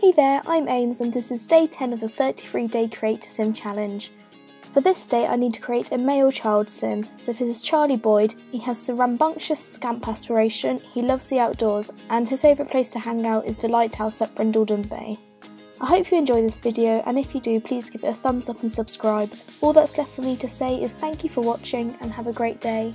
Hey there, I'm Ames and this is day 10 of the 33 day create a sim challenge. For this day I need to create a male child sim, so this is Charlie Boyd, he has the rambunctious scamp aspiration, he loves the outdoors and his favourite place to hang out is the lighthouse at Brindleton Bay. I hope you enjoy this video and if you do please give it a thumbs up and subscribe. All that's left for me to say is thank you for watching and have a great day.